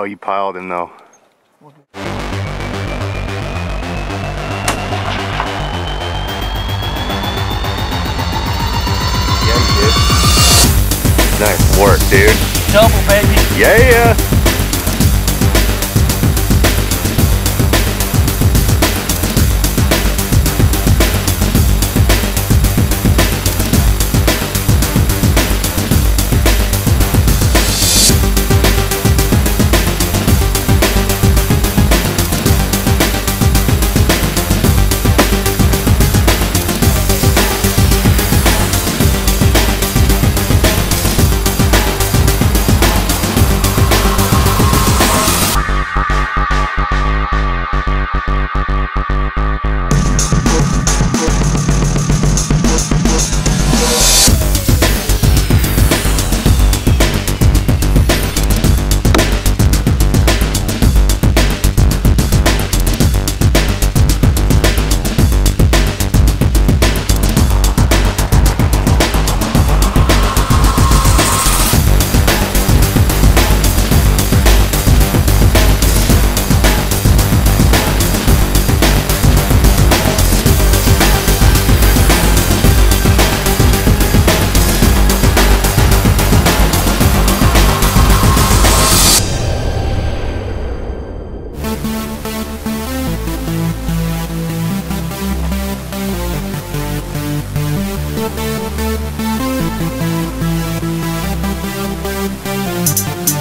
Oh, you piled him though. Yeah, you did. Nice work, dude. Double, baby. Yeah. Thank